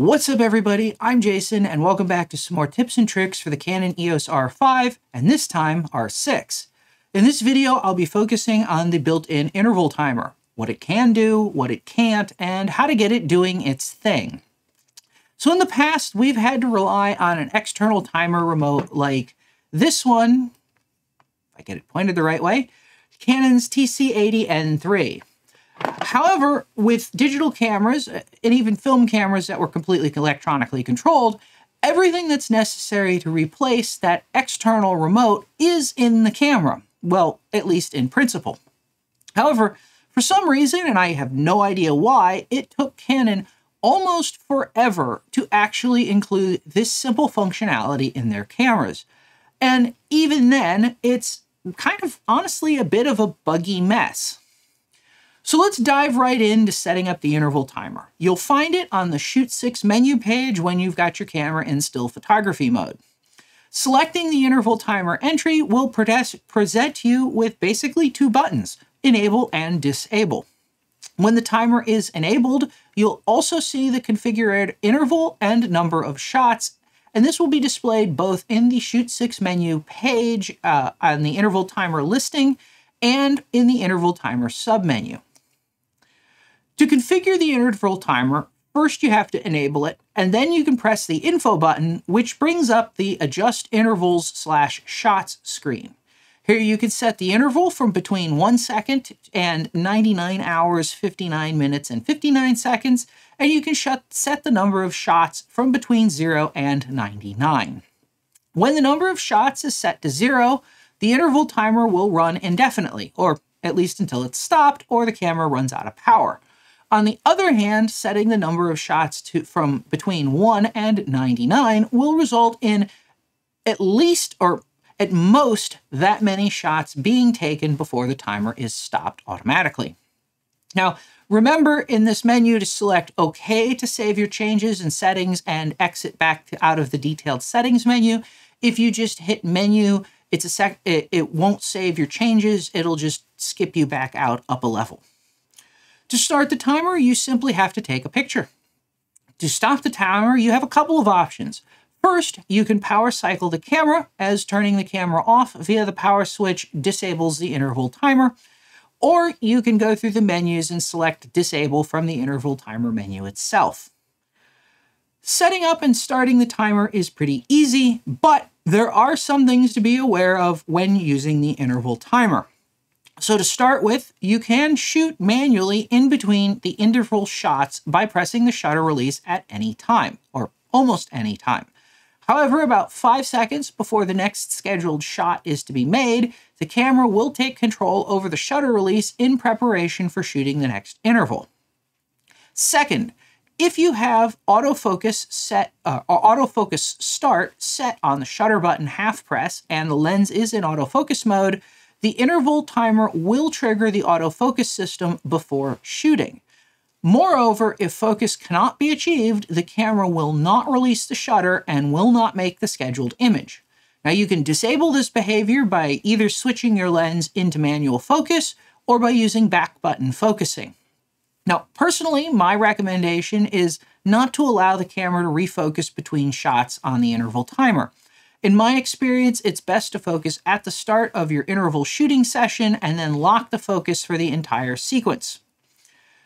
What's up everybody, I'm Jason and welcome back to some more tips and tricks for the Canon EOS R5 and this time R6. In this video, I'll be focusing on the built-in interval timer, what it can do, what it can't, and how to get it doing its thing. So in the past, we've had to rely on an external timer remote like this one, if I get it pointed the right way, Canon's TC80N3. However, with digital cameras uh, and even film cameras that were completely electronically controlled, everything that's necessary to replace that external remote is in the camera. Well, at least in principle. However, for some reason, and I have no idea why, it took Canon almost forever to actually include this simple functionality in their cameras. And even then, it's kind of honestly a bit of a buggy mess. So let's dive right into setting up the interval timer. You'll find it on the Shoot 6 menu page when you've got your camera in still photography mode. Selecting the interval timer entry will present you with basically two buttons, enable and disable. When the timer is enabled, you'll also see the configured interval and number of shots, and this will be displayed both in the Shoot 6 menu page uh, on the interval timer listing and in the interval timer submenu. To configure the interval timer, first you have to enable it, and then you can press the info button, which brings up the adjust intervals slash shots screen. Here you can set the interval from between 1 second and 99 hours, 59 minutes, and 59 seconds, and you can shut, set the number of shots from between 0 and 99. When the number of shots is set to 0, the interval timer will run indefinitely, or at least until it's stopped or the camera runs out of power. On the other hand, setting the number of shots to from between 1 and 99 will result in at least or at most that many shots being taken before the timer is stopped automatically. Now, remember in this menu to select OK to save your changes and settings and exit back to, out of the detailed settings menu. If you just hit menu, it's a sec it, it won't save your changes. It'll just skip you back out up a level. To start the timer, you simply have to take a picture. To stop the timer, you have a couple of options. First, you can power cycle the camera, as turning the camera off via the power switch disables the interval timer, or you can go through the menus and select Disable from the interval timer menu itself. Setting up and starting the timer is pretty easy, but there are some things to be aware of when using the interval timer. So to start with, you can shoot manually in between the interval shots by pressing the shutter release at any time, or almost any time. However, about five seconds before the next scheduled shot is to be made, the camera will take control over the shutter release in preparation for shooting the next interval. Second, if you have autofocus set uh, autofocus start set on the shutter button half press and the lens is in autofocus mode, the interval timer will trigger the autofocus system before shooting. Moreover, if focus cannot be achieved, the camera will not release the shutter and will not make the scheduled image. Now you can disable this behavior by either switching your lens into manual focus or by using back button focusing. Now, personally, my recommendation is not to allow the camera to refocus between shots on the interval timer. In my experience, it's best to focus at the start of your interval shooting session and then lock the focus for the entire sequence.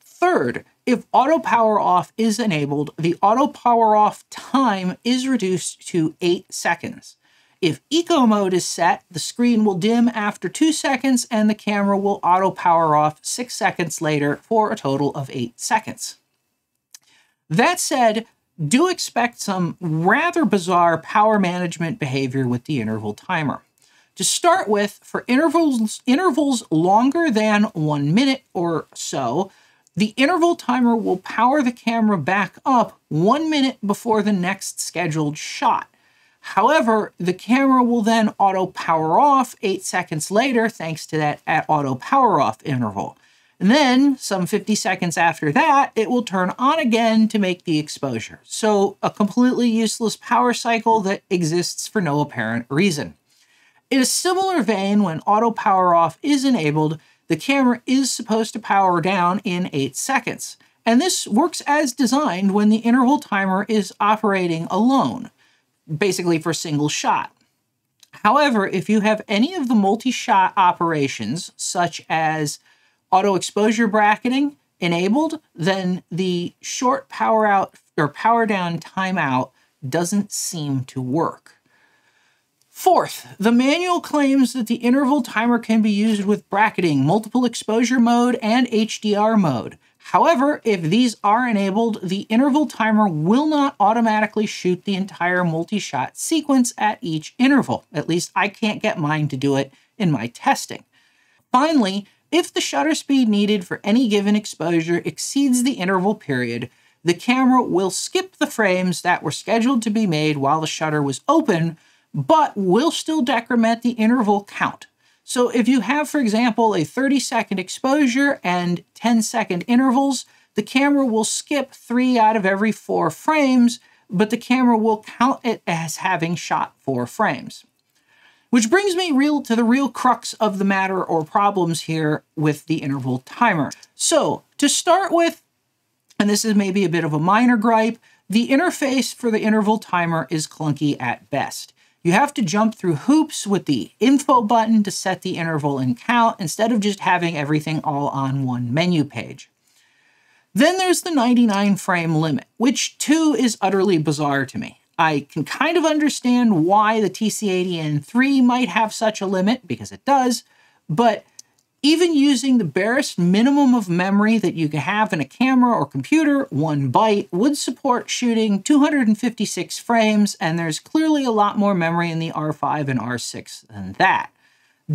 Third, if auto power off is enabled, the auto power off time is reduced to 8 seconds. If eco mode is set, the screen will dim after 2 seconds and the camera will auto power off 6 seconds later for a total of 8 seconds. That said, do expect some rather bizarre power management behavior with the interval timer. To start with, for intervals, intervals longer than one minute or so, the interval timer will power the camera back up one minute before the next scheduled shot. However, the camera will then auto power off eight seconds later thanks to that auto power off interval. And then, some 50 seconds after that, it will turn on again to make the exposure. So, a completely useless power cycle that exists for no apparent reason. In a similar vein, when auto power off is enabled, the camera is supposed to power down in 8 seconds. And this works as designed when the interval timer is operating alone, basically for single shot. However, if you have any of the multi-shot operations, such as auto exposure bracketing enabled, then the short power out or power down timeout doesn't seem to work. Fourth, the manual claims that the interval timer can be used with bracketing, multiple exposure mode, and HDR mode. However, if these are enabled, the interval timer will not automatically shoot the entire multi-shot sequence at each interval. At least I can't get mine to do it in my testing. Finally, if the shutter speed needed for any given exposure exceeds the interval period, the camera will skip the frames that were scheduled to be made while the shutter was open but will still decrement the interval count. So if you have, for example, a 30 second exposure and 10 second intervals, the camera will skip three out of every four frames, but the camera will count it as having shot four frames. Which brings me real to the real crux of the matter or problems here with the interval timer. So to start with, and this is maybe a bit of a minor gripe, the interface for the interval timer is clunky at best. You have to jump through hoops with the info button to set the interval and count instead of just having everything all on one menu page. Then there's the 99 frame limit, which too is utterly bizarre to me. I can kind of understand why the TC80N3 might have such a limit, because it does, but even using the barest minimum of memory that you can have in a camera or computer, one byte, would support shooting 256 frames, and there's clearly a lot more memory in the R5 and R6 than that.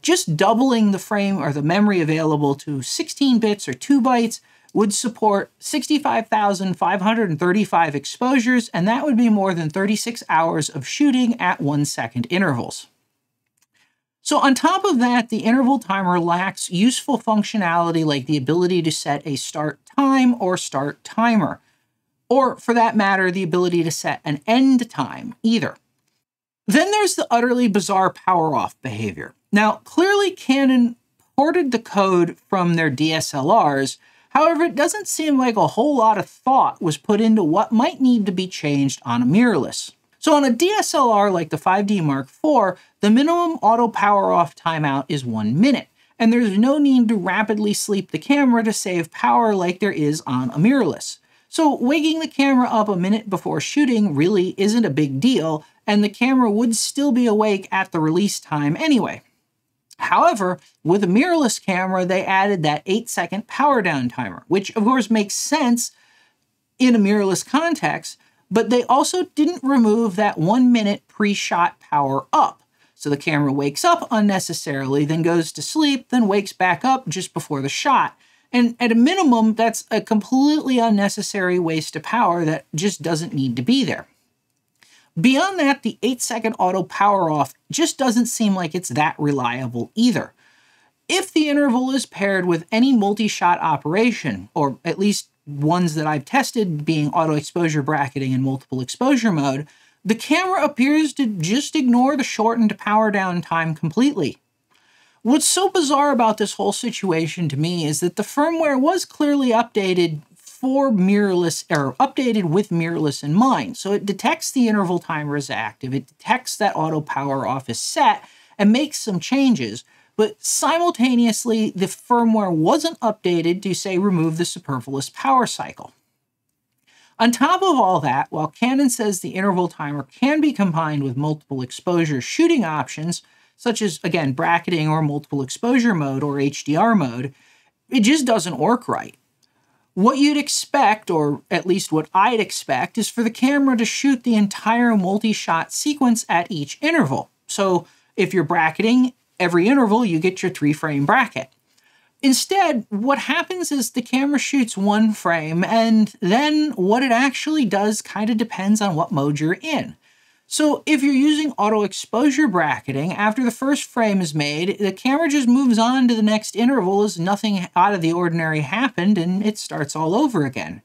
Just doubling the frame or the memory available to 16 bits or 2 bytes would support 65,535 exposures, and that would be more than 36 hours of shooting at one second intervals. So on top of that, the interval timer lacks useful functionality like the ability to set a start time or start timer, or for that matter, the ability to set an end time either. Then there's the utterly bizarre power off behavior. Now, clearly Canon ported the code from their DSLRs, however, it doesn't seem like a whole lot of thought was put into what might need to be changed on a mirrorless. So on a DSLR like the 5D Mark IV, the minimum auto power off timeout is one minute, and there's no need to rapidly sleep the camera to save power like there is on a mirrorless. So waking the camera up a minute before shooting really isn't a big deal, and the camera would still be awake at the release time anyway. However, with a mirrorless camera, they added that 8 second power down timer, which of course makes sense in a mirrorless context, but they also didn't remove that one minute pre-shot power up. So the camera wakes up unnecessarily, then goes to sleep, then wakes back up just before the shot. And at a minimum, that's a completely unnecessary waste of power that just doesn't need to be there. Beyond that, the 8 second auto power off just doesn't seem like it's that reliable either. If the interval is paired with any multi shot operation, or at least ones that I've tested being auto exposure bracketing and multiple exposure mode, the camera appears to just ignore the shortened power down time completely. What's so bizarre about this whole situation to me is that the firmware was clearly updated for mirrorless, or updated with mirrorless in mind. So it detects the interval timer is active, it detects that auto power off is set, and makes some changes, but simultaneously, the firmware wasn't updated to, say, remove the superfluous power cycle. On top of all that, while Canon says the interval timer can be combined with multiple exposure shooting options, such as, again, bracketing or multiple exposure mode or HDR mode, it just doesn't work right. What you'd expect, or at least what I'd expect, is for the camera to shoot the entire multi-shot sequence at each interval. So if you're bracketing, every interval you get your three frame bracket. Instead, what happens is the camera shoots one frame, and then what it actually does kind of depends on what mode you're in. So if you're using auto exposure bracketing, after the first frame is made, the camera just moves on to the next interval as nothing out of the ordinary happened and it starts all over again.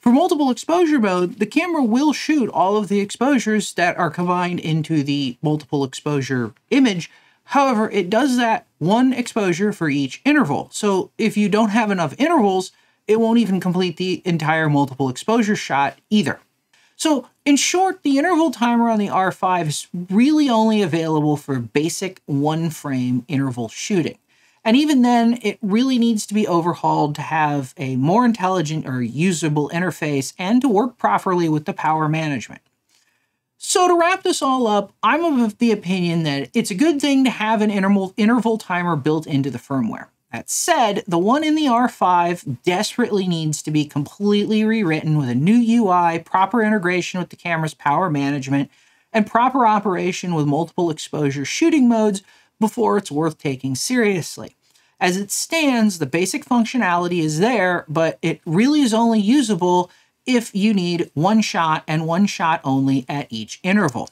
For multiple exposure mode, the camera will shoot all of the exposures that are combined into the multiple exposure image, However, it does that one exposure for each interval. So if you don't have enough intervals, it won't even complete the entire multiple exposure shot either. So, in short, the interval timer on the R5 is really only available for basic one frame interval shooting. And even then, it really needs to be overhauled to have a more intelligent or usable interface and to work properly with the power management. So to wrap this all up, I'm of the opinion that it's a good thing to have an interval, interval timer built into the firmware. That said, the one in the R5 desperately needs to be completely rewritten with a new UI, proper integration with the camera's power management, and proper operation with multiple exposure shooting modes before it's worth taking seriously. As it stands, the basic functionality is there, but it really is only usable if you need one shot and one shot only at each interval.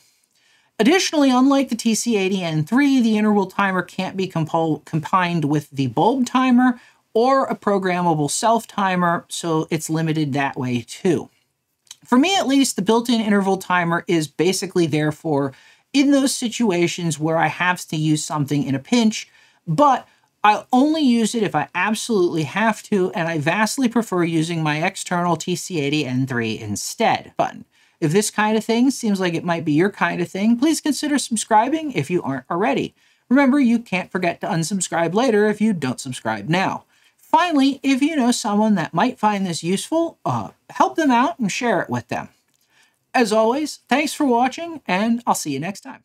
Additionally, unlike the TC80N3, the interval timer can't be combined with the bulb timer or a programmable self timer, so it's limited that way too. For me, at least, the built-in interval timer is basically there for in those situations where I have to use something in a pinch, but I'll only use it if I absolutely have to, and I vastly prefer using my external TC80N3 instead button. If this kind of thing seems like it might be your kind of thing, please consider subscribing if you aren't already. Remember, you can't forget to unsubscribe later if you don't subscribe now. Finally, if you know someone that might find this useful, uh, help them out and share it with them. As always, thanks for watching, and I'll see you next time.